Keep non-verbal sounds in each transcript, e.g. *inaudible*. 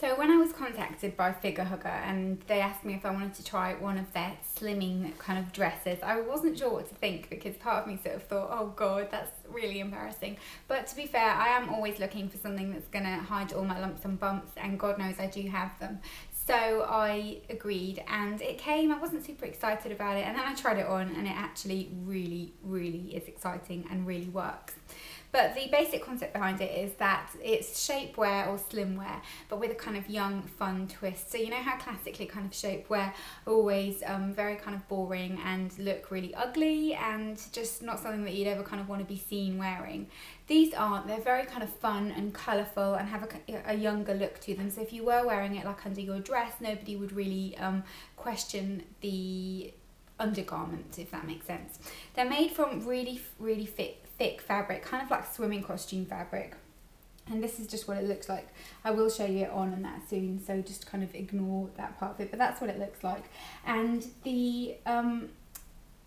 So when I was contacted by Figgahugga and they asked me if I wanted to try one of their slimming kind of dresses, I wasn't sure what to think because part of me sort of thought, oh god, that's really embarrassing. But to be fair, I am always looking for something that's gonna hide all my lumps and bumps, and God knows I do have them. So I agreed and it came. I wasn't super excited about it, and then I tried it on, and it actually really, really is exciting and really works. But the basic concept behind it is that it's shapewear or slimwear, but with a kind of young, fun twist. So you know how classically kind of shapewear always um, very kind of boring and look really ugly and just not something that you'd ever kind of want to be seen wearing. These aren't. They're very kind of fun and colourful and have a, a younger look to them. So if you were wearing it like under your dress, nobody would really um, question the undergarment, if that makes sense. They're made from really, really thick, thick fabric, kind of like swimming costume fabric. And this is just what it looks like. I will show you it on and that soon, so just kind of ignore that part of it, but that's what it looks like. And the um,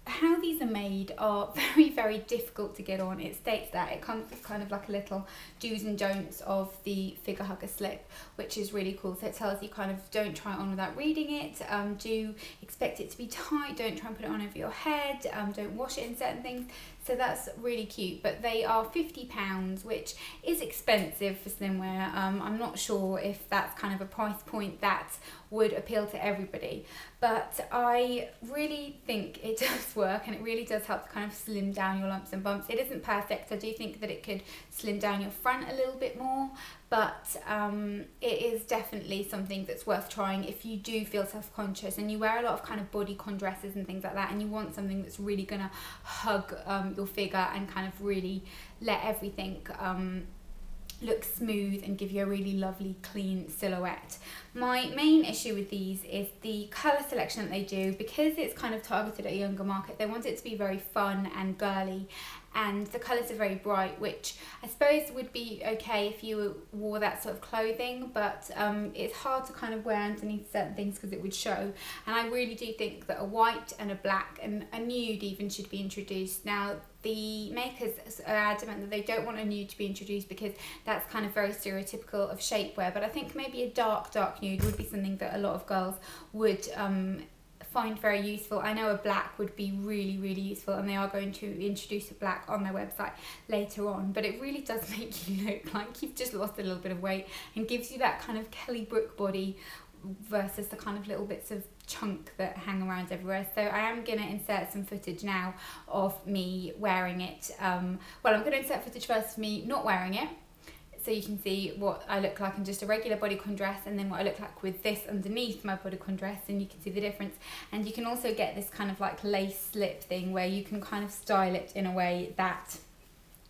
how these are made are *laughs* very, very difficult to get on. It states that it comes with kind of like a little do's and don'ts of the Figgahugga slip, which is really cool. So it tells you kind of don't try it on without reading it. Um, do expect it to be tight. Don't try and put it on over your head. Um, don't wash it in certain things. So that's really cute. But they are £50, which is expensive for swimwear. Um, I'm not sure if that's kind of a price point that would appeal to everybody. But I really think it *laughs* does work and it really does help to kind of slim down your lumps and bumps. It isn't perfect. I do think that it could slim down your front a little bit more, but um, it is definitely something that's worth trying if you do feel self-conscious and you wear a lot of kind of bodycon dresses and things like that and you want something that's really to hug um, your figure and kind of really let everything um, look smooth and give you a really lovely clean silhouette. My main issue with these is the colour selection that they do because it's kind of targeted at a younger market they want it to be very fun and girly and the colours are very bright which I suppose would be okay if you wore that sort of clothing but um, it's hard to kind of wear underneath certain things because it would show. And I really do think that a white and a black and a nude even should be introduced. Now the makers are adamant that they don't want a nude to be introduced because that's kind of very stereotypical of shapewear but I think maybe a dark dark nude would be something that a lot of girls would um, find very useful. I know a black would be really, really useful, and they are going to introduce a black on their website later on. But it really does *laughs* make you look like you've just lost a little bit of weight and gives you that kind of Kelly Brook body versus the kind of little bits of chunk that hang around everywhere. So I am going to insert some footage now of me wearing it. Um, well, I'm going to insert footage first of me not wearing it so you can see what I look like in just a regular bodycon dress and then what I look like with this underneath my bodycon dress and you can see the difference. And you can also get this kind of like lace slip thing where you can kind of style it in a way that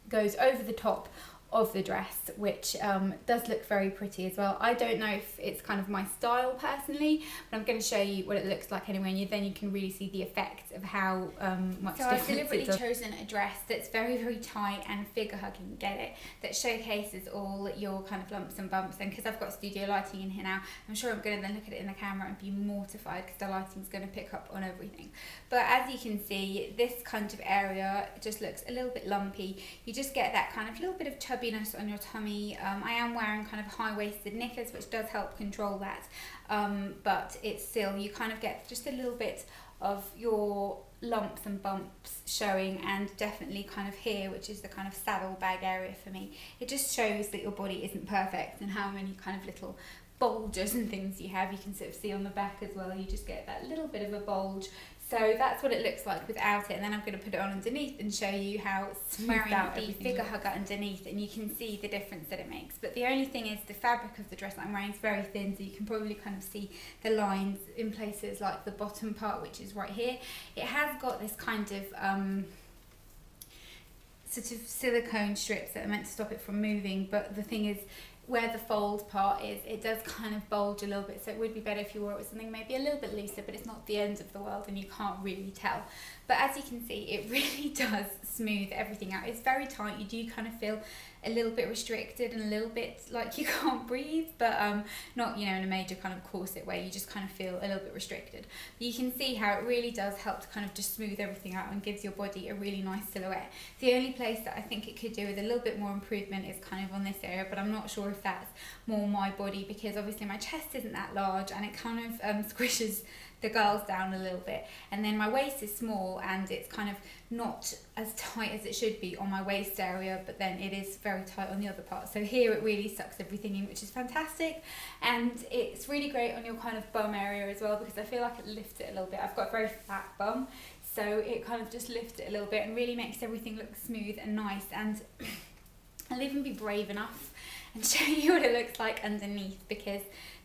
goes over the top of the dress, which um, does look very pretty as well. I don't know if it's kind of my style personally, but I'm going to show you what it looks like anyway, and you, then you can really see the effect of how um, much so I've deliberately chosen a dress that's very, very tight and figure hugging, get it, that showcases all your kind of lumps and bumps. And because I've got studio lighting in here now, I'm sure I'm going to then look at it in the camera and be mortified because the lighting's going to pick up on everything. But as you can see, this kind of area just looks a little bit lumpy. You just get that kind of little bit of chub chubbiness on your tummy. Um, I am wearing kind of high-waisted knickers, which does help control that. Um, but it's still, you kind of get just a little bit of your lumps and bumps showing and definitely kind of here which is the kind of saddle bag area for me it just shows that your body isn't perfect and how many kind of little bulges and things you have you can sort of see on the back as well you just get that little bit of a bulge so that's what it looks like without it. And then I'm going to put it on underneath and show you how it's wearing the Figgahugga underneath and you can see the difference that it makes. But the only thing is the fabric of the dress that I'm wearing is very thin so you can probably kind of see the lines in places like the bottom part which is right here. It has got this kind of um, sort of silicone strips that are meant to stop it from moving but the thing is where the fold part is, it does kind of bulge a little bit. So it would be better if you wore it with something maybe a little bit looser, but it's not the end of the world and you can't really tell. But as you can see, *laughs* it really does smooth everything out. It's very tight. You do kind of feel a little bit restricted and a little bit like you *laughs* can't breathe, but um, not, you know, in a major kind of corset way. You just kind of feel a little bit restricted. But you can see how it really does help to kind of just smooth everything out and gives your body a really nice silhouette. The only place that I think it could do with a little bit more improvement is kind of on this area, but I'm not sure if that's more my body because obviously my chest isn't that large and it kind of um, *laughs* squishes the girls down a little bit. And then my waist is small and it's kind of not as tight as it should be on my waist area but then it is very tight on the other part. So here it really sucks everything in which is fantastic. And it's really great on your kind of bum area as well because I feel like it lifts it a little bit. I've got a very flat bum so it kind of just lifts it a little bit and really makes everything look smooth and nice. And *clears throat* I'll even be brave enough and *laughs* show you what it looks like underneath because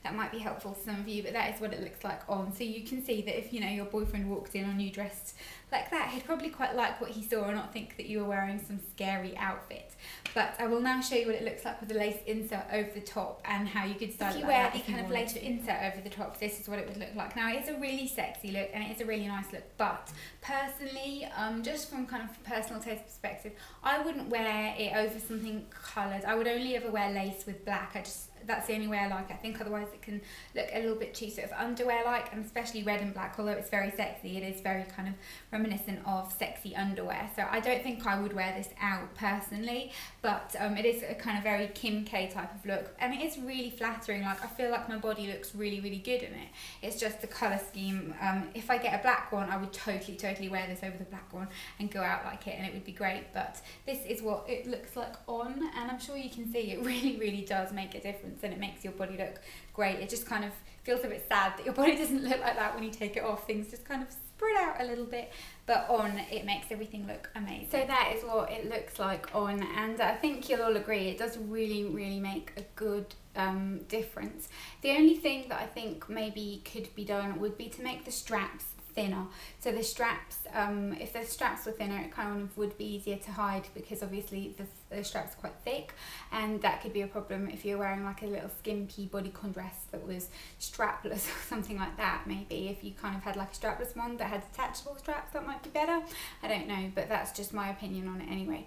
that might be helpful to some of you but that is what it looks like on. So you can see that if you know your boyfriend walked in on you dressed like that he'd probably quite like what he saw and not think that you were wearing some scary outfit. But I will now show you what it looks like with a lace insert over the top and how you could style if you it wear like the the kind of lace insert over the top this is what it would look like. Now it's a really sexy look and it is a really nice look but personally um, just from kind of personal taste perspective I wouldn't wear it over something coloured I would only ever wear lace with black. I just that's the only way I like it. I think otherwise it can look a little bit too sort of underwear like and especially red and black although it's very sexy it is very kind of reminiscent of sexy underwear. So I don't think I would wear this out personally but um, it is a kind of very Kim K type of look. And it is really flattering like I feel like my body looks really really good in it. It's just the colour scheme um, if I get a black one I would totally totally wear this over the black one and go out like it and it would be great. But this is what it looks like on and I'm sure you can see it *laughs* really really does make a difference and it makes your body look great. It just kind of feels a bit sad that your *laughs* body doesn't look like that when you take it off. Things just kind of spread out a little bit, but on it makes everything look amazing. So that is what it looks like on, and I think you'll all agree it does really, really make a good um, difference. The only thing that I think maybe could be done would be to make the straps thinner. So the straps, um, if the straps were thinner, it kind of would be easier to hide because obviously the the strap's are quite thick and that could be a problem if you're wearing like a little skimpy bodycon dress that was strapless *laughs* or something like that maybe. If you kind of had like a strapless one that had detachable straps that might be better. I don't know but that's just my opinion on it anyway.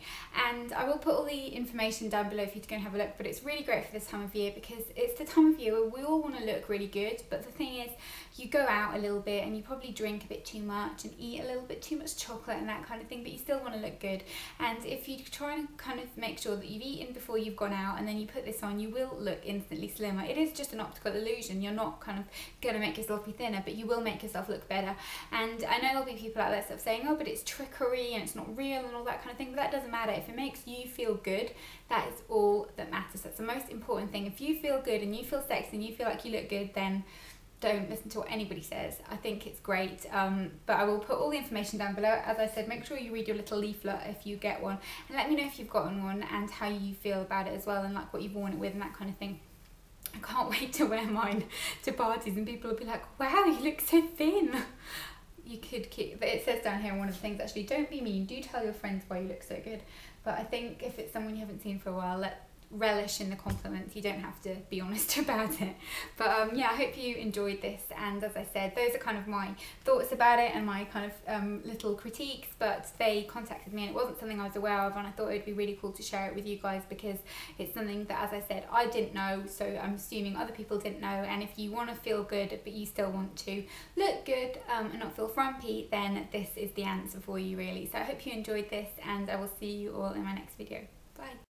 And I will put all the information down below for you to go and have a look but it's really great for this time of year because it's the time of year where we all want to look really good but the thing is you go out a little bit and you probably drink a bit too much and eat a little bit too much chocolate and that kind of thing but you still want to look good and if you try and kind of make sure that you've eaten before you've gone out and then you put this on, you will look instantly slimmer. It is just an optical illusion. You're not kind of going to make yourself be thinner, but you will make yourself look better. And I know there'll be people out there sort of saying, oh, but it's trickery and it's not real and all that kind of thing, but that doesn't matter. If it makes you feel good, that is all that matters. That's the most important thing. If you feel good and you feel sexy and you feel like you look good, then don't listen to what anybody says. I think it's great. Um, but I will put all the information down below. As I said, make sure you read your little leaflet if you get one. And let me know if you've gotten one and how you feel about it as well and like what you've worn it with and that kind of thing. I can't *laughs* wait to wear mine to parties and people will be like, wow, you look so thin. You could keep, but it says down here one of the things actually, don't be mean, do tell your friends why you look so good. But I think if it's someone you haven't seen for a while, let relish in the compliments. You don't have to be honest *laughs* about it. But um, yeah, I hope you enjoyed this. And as I said, those are kind of my thoughts about it and my kind of um, little critiques. But they contacted me and it wasn't something I was aware of. And I thought it would be really cool to share it with you guys because it's something that, as I said, I didn't know. So I'm assuming other people didn't know. And if you want to feel good, but you still want to look good um, and not feel frumpy, then this is the answer for you, really. So I hope you enjoyed this and I will see you all in my next video. Bye.